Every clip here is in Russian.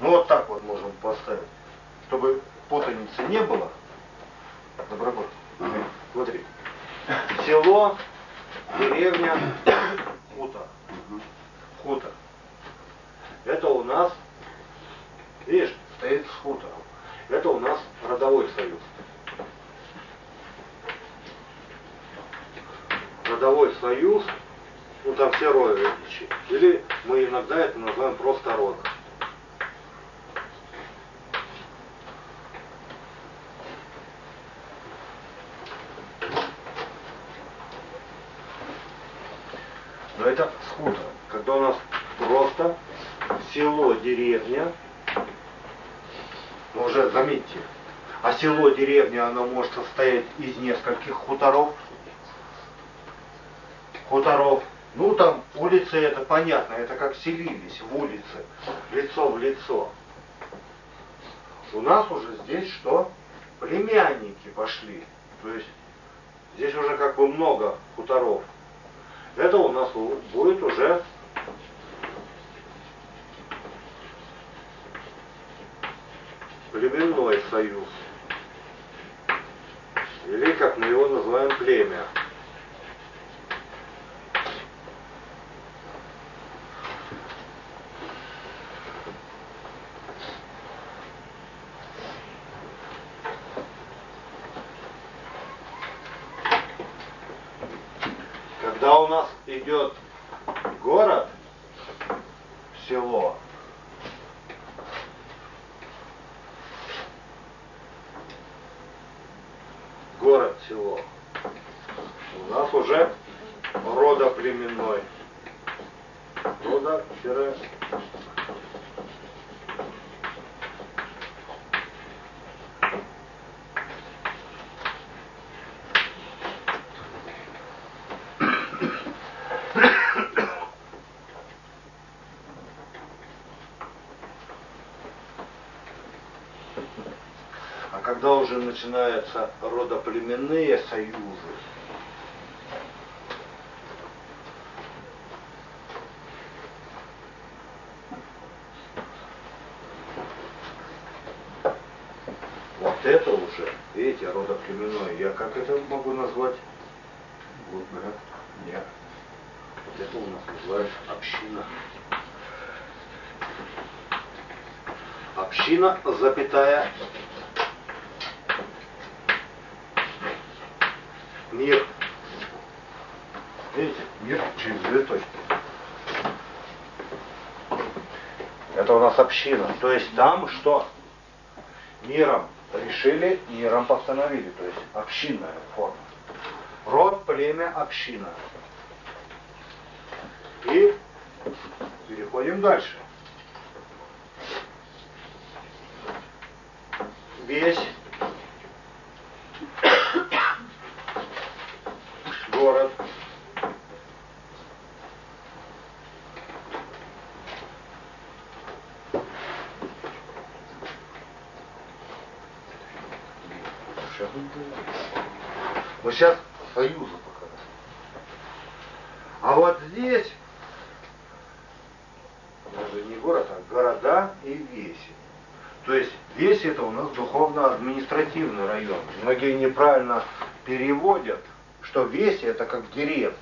Ну вот так вот можем поставить. Чтобы путаницы не было. Доброгор. Смотри. Село, деревня, хутор. Хутор. Это у нас, видишь, стоит с хутором. Это у нас родовой союз. Родовой союз, ну там все родичи. Или мы иногда это называем просто род. Это с. Когда у нас просто село, деревня, ну уже заметьте, а село, деревня, оно может состоять из нескольких хуторов. Хуторов. Ну там улицы это понятно, это как селились в улице, лицо в лицо. У нас уже здесь что? Племянники пошли. То есть здесь уже как бы много хуторов. Это у нас будет уже племенной союз. Или, как мы его называем, племя. Когда у нас идет город, село, город, село, у нас уже родоплеменной. Рода тире А когда уже начинаются родоплеменные союзы, вот это уже, видите, родоплеменное, я как это могу назвать? Вот, да? Нет. Вот это у нас называется община. Община, запятая, мир. Видите, мир через две точки. Это у нас община. То есть там что? Миром решили, миром постановили. То есть общинная форма. Род, племя, община. И переходим дальше. Весь город Мы сейчас союза пока. А вот здесь даже не город, а города и веси. То есть весь это у нас духовно-административный район. Многие неправильно переводят, что весь это как деревня.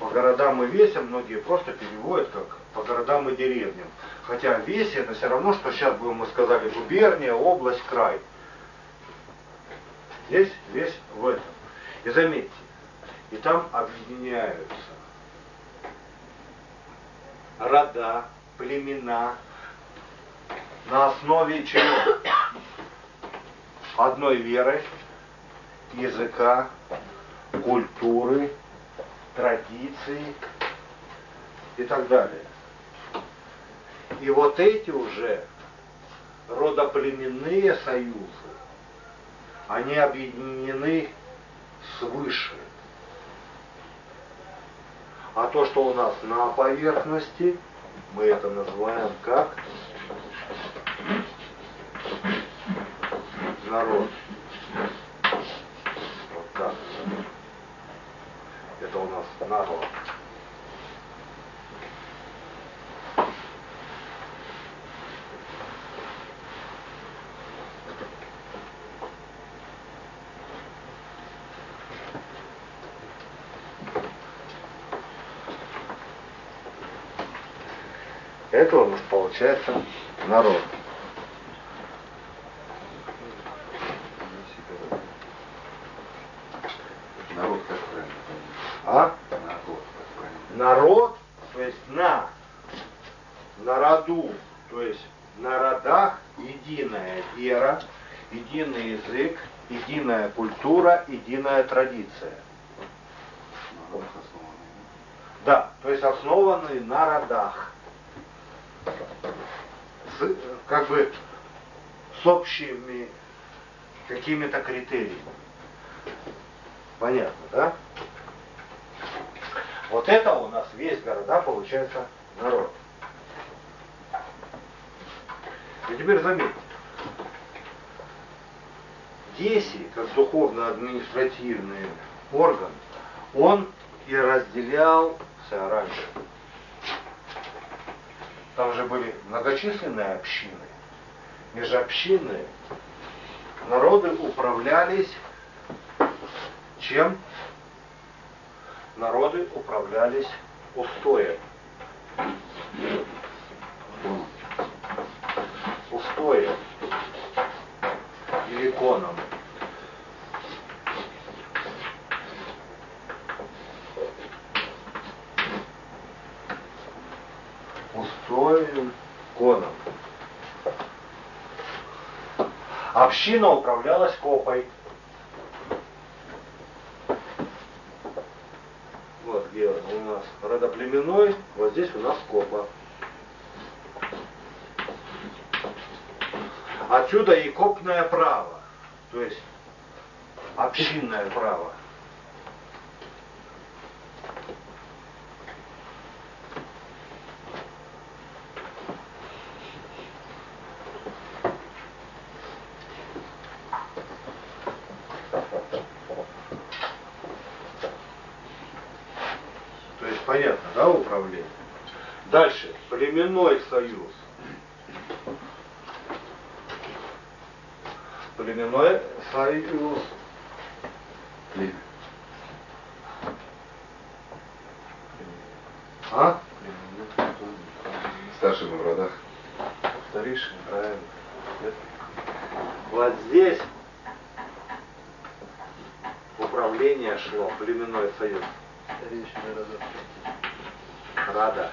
По городам и весям многие просто переводят как по городам и деревням. Хотя весь это все равно, что сейчас бы мы сказали губерния, область, край. Здесь весь в этом. И заметьте, и там объединяются рода, племена на основе чего? Одной веры, языка, культуры, традиций и так далее. И вот эти уже родоплеменные союзы, они объединены свыше. А то, что у нас на поверхности, мы это называем как народ. Вот так. Это у нас народ. Это у нас получается народ. Единый язык, единая культура, единая традиция. Да, то есть основанные на родах. С, как бы с общими какими-то критериями. Понятно, да? Вот это у нас весь города получается народ. И теперь заметьте, Деси, как духовно-административный орган, он и разделялся раньше. Там же были многочисленные общины. Межобщинные. Народы управлялись чем? Народы управлялись. Устоем. Или коном. Устоем коном. Община управлялась копой. Вот где у нас родоплеменной, вот здесь у нас копа. Отсюда и копное право, то есть общинное право. То есть понятно, да, управление? Дальше, племенной союз. Племенной союз. Племя. А? Старший в родах. Старейшины, правильно. Вот здесь управление шло, племенной союз. Рада.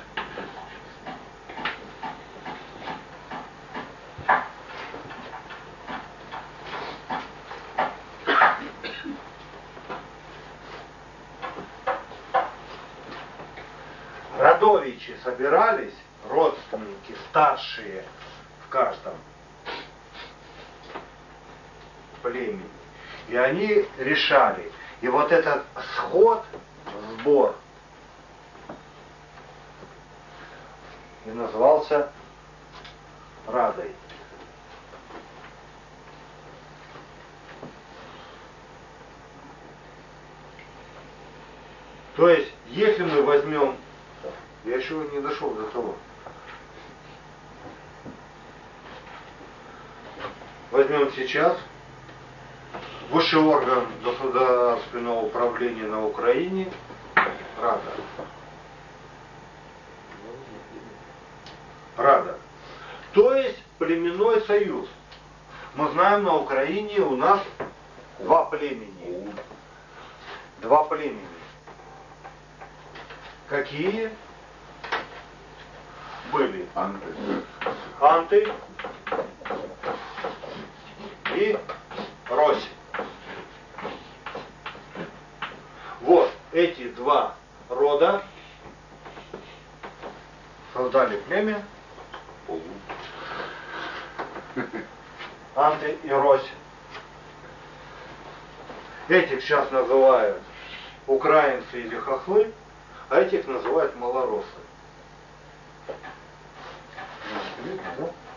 Старшие в каждом племени. И они решали. И вот этот сход, сбор, и назывался Радой. То есть, если мы возьмем, я еще не дошел до того, возьмем сейчас высший орган государственного управления на Украине, Рада. Рада. То есть племенной союз. Мы знаем, на Украине у нас два племени. Два племени. Какие были? Анты. Анты и Рось. Вот эти два рода создали племя. Анты и Рось. Этих сейчас называют украинцы или хохлы, а этих называют малоросы.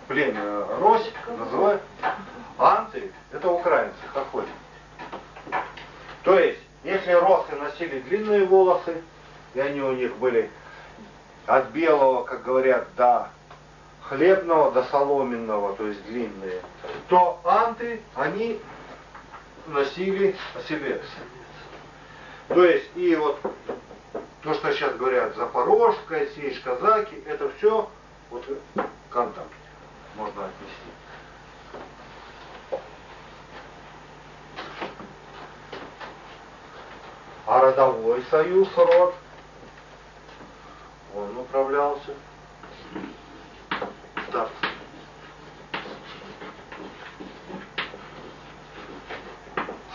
Племя Рось называют это украинцы, хохлы. То есть, если росы носили длинные волосы, и они у них были от белого, как говорят, до хлебного, до соломенного, то есть длинные, то анты, они носили оселец. То есть, и вот то, что сейчас говорят, Запорожская, Сечь, казаки, это все Вот кантом можно отнести. А родовой союз, род, он управлялся старцем.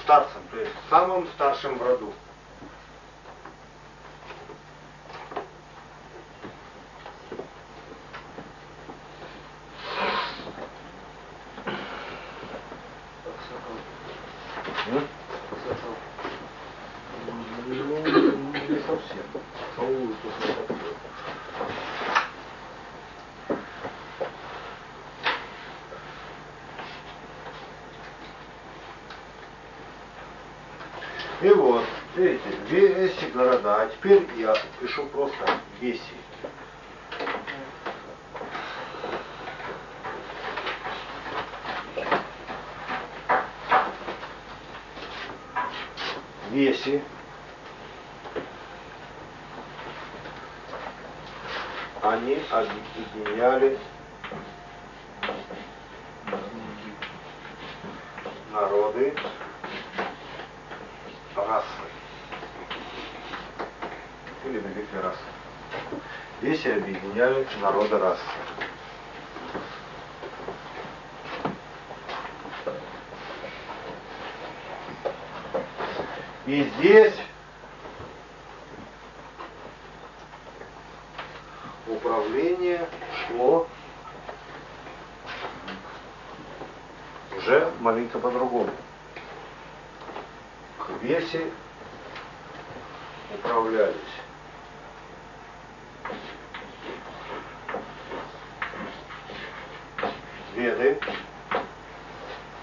Старцем, то есть самым старшим в роду. М? Ну, не совсем. Целую после такое. И вот, видите, веси города. А теперь я пишу просто веси. Веси. Они объединяли народы расы. Или великой расы. Веси объединяли народы расы. И здесь управление шло уже маленько по-другому. К весе управлялись веды,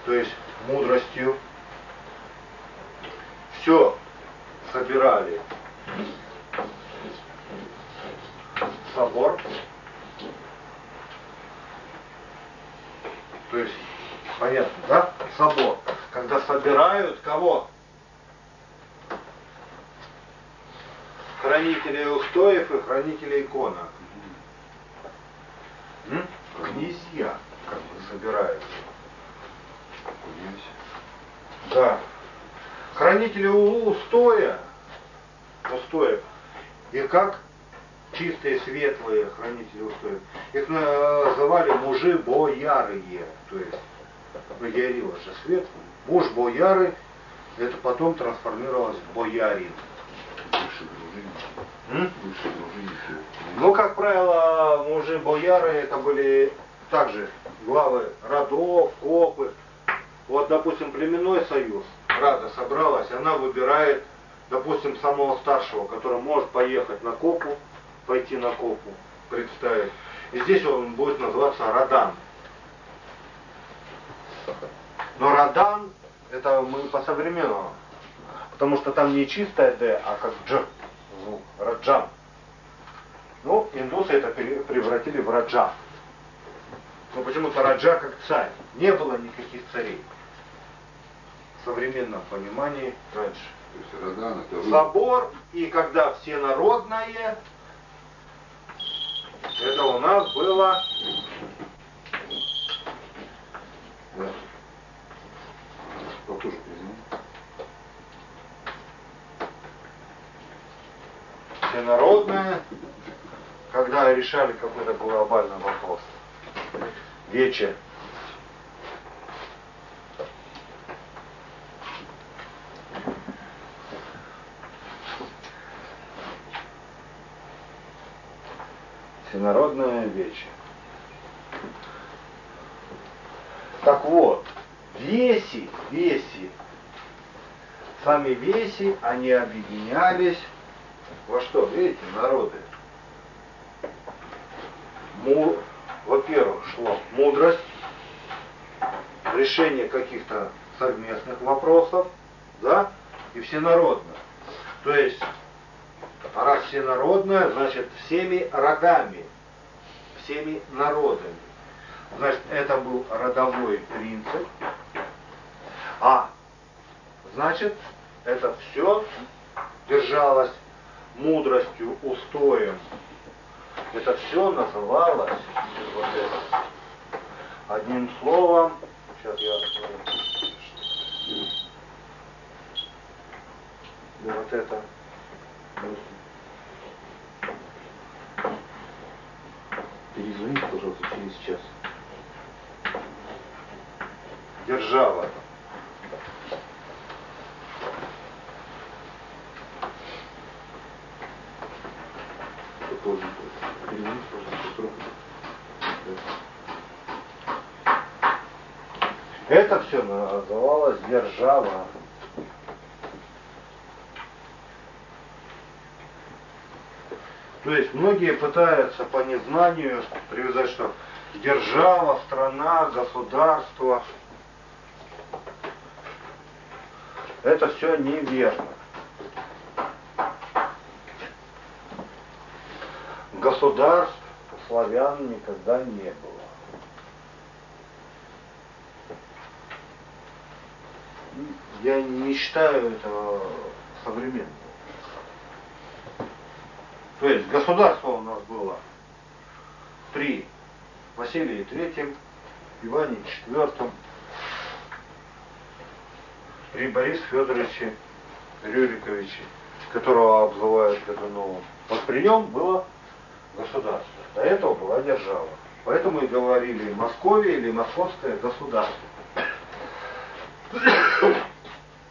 то есть мудростью, все собирали в собор, то есть, понятно, да, собор, когда собирают кого? Хранителей устоев и хранителей иконок. М? Князья как бы собираются. Князь. Да. Хранители устоя, устоев, и как чистые, светлые хранители устоев, их называли мужи боярые, то есть, ну, Ярила же светлый, муж бояры, это потом трансформировалось в боярин. М? Ну, как правило, мужи бояры это были также главы родов, копы. Вот, допустим, племенной союз, Рада собралась, она выбирает, допустим, самого старшего, который может поехать на копу, пойти на копу, представить. И здесь он будет называться Радан. Но Радан, это мы по-современному, потому что там не чистая Д, а как Дж звук, Раджан. Ну, индусы это превратили в Раджа. Но почему-то Раджа как царь. Не было никаких царей. В современном понимании раньше. То есть Радан это вы. Собор, и когда всенародное, это у нас было Повтор признал. всенародное, когда решали какой-то глобальный вопрос. Вече. Всенародное вече. Так вот, веси, веси, сами веси, они объединялись во что, видите, народы? Му- Во-первых, шло мудрость, решение каких-то совместных вопросов, да, и всенародно. То есть, раз всенародное, значит, всеми родами, всеми народами. Значит, это был родовой принцип. А, значит, это все держалось мудростью, устоем Это все называлось вот это. Одним словом, сейчас я открою. Вот это. Перезвоните, пожалуйста, через час. Держава. Попозже. Перезвоните, пожалуйста, срок. Называлось держава. То есть многие пытаются по незнанию привязать, что держава, страна, государство. Это все неверно. Государств славян никогда не было. Я не считаю это современным. То есть государство у нас было при Василии Третьем, Иване Четвертом, при Борисе Федоровиче Рюриковиче, которого обзывают Годуновым. Вот при нем было государство. До этого была держава. Поэтому и говорили Московия или Московское государство.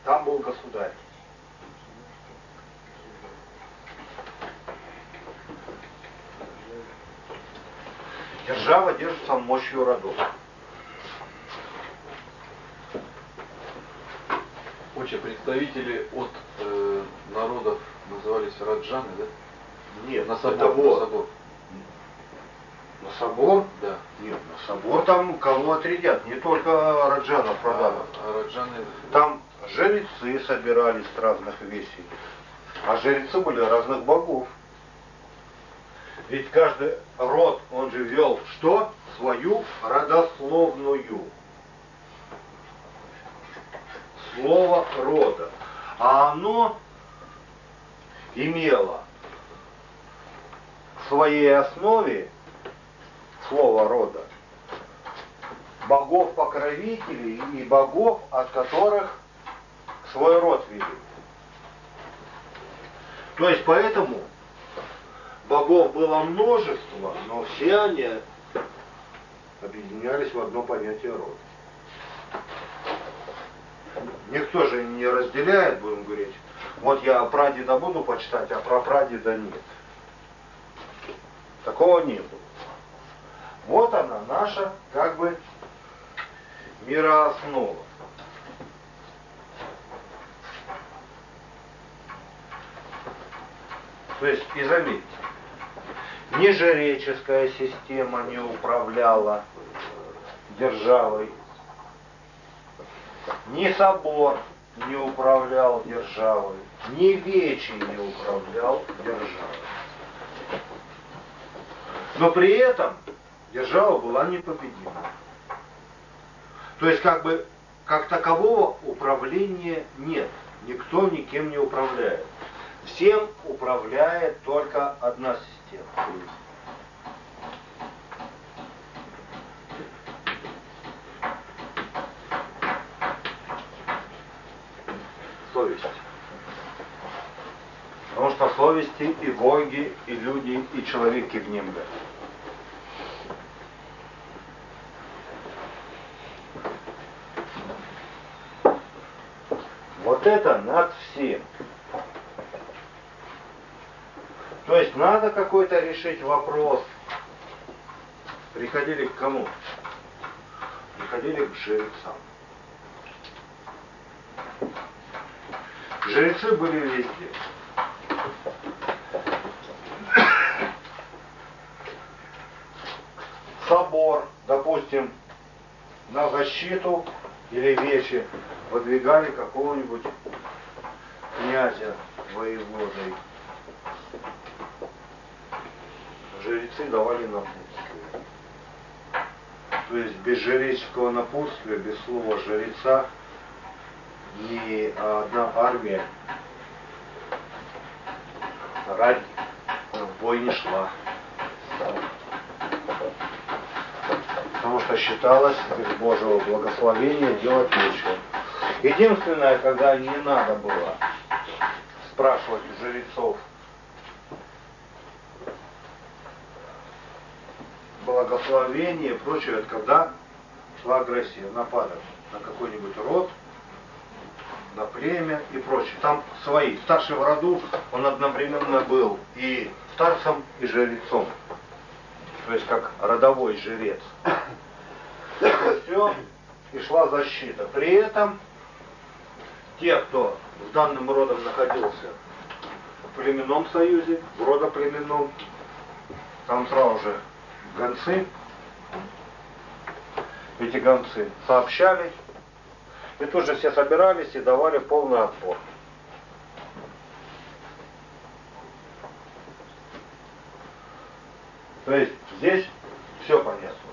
Там был государь. Держава держится мощью родов. Отче, представители от э, народов назывались раджаны, да? Нет, На собор, это на собор. На собор? Да. Нет, на собор там кого отрядят, не только Раджанов продават. А, а раджаны... Там жрецы собирались с разных весей. А жрецы были разных богов. Ведь каждый род, он же вел что? Свою родословную. Слово рода. А оно имело в своей основе слово рода богов-покровителей и богов, от которых свой род вели. То есть поэтому богов было множество, но все они объединялись в одно понятие рода. Никто же не разделяет, будем говорить, вот я прадеда буду почитать, а про прадеда нет. Такого не было. Вот она, наша, как бы, мирооснова. То есть, и заметьте, ни жреческая система не управляла державой, ни собор не управлял державой, ни вечий не управлял державой. Но при этом держава была непобедима. То есть как бы как такового управления нет. Никто никем не управляет. Всем управляет только одна система. Совесть. Потому что совести и боги, и люди, и человеки в нем да. Вот это над всем. То есть надо какой-то решить вопрос. Приходили к кому? Приходили к жрецам. Жрецы были везде. Собор, допустим, на защиту или вечи выдвигали какого-нибудь князя воеводой. Жрецы давали напутствие. То есть без жреческого напутствия, без слова жреца ни одна армия рать в бой не шла. Потому что считалось без Божьего благословения делать нечего. Единственное, когда не надо было спрашивать жрецов благословение и прочее, это когда шла агрессия, нападок на какой-нибудь род, на племя и прочее. Там свои. В роду, он одновременно был и старцем, и жрецом. То есть как родовой жрец. Все, и шла защита. При этом те, кто в данном родом находился в племенном союзе, в родоплеменном, там сразу же гонцы, эти гонцы сообщали, и тут же все собирались и давали полный отпор. То есть здесь все понятно.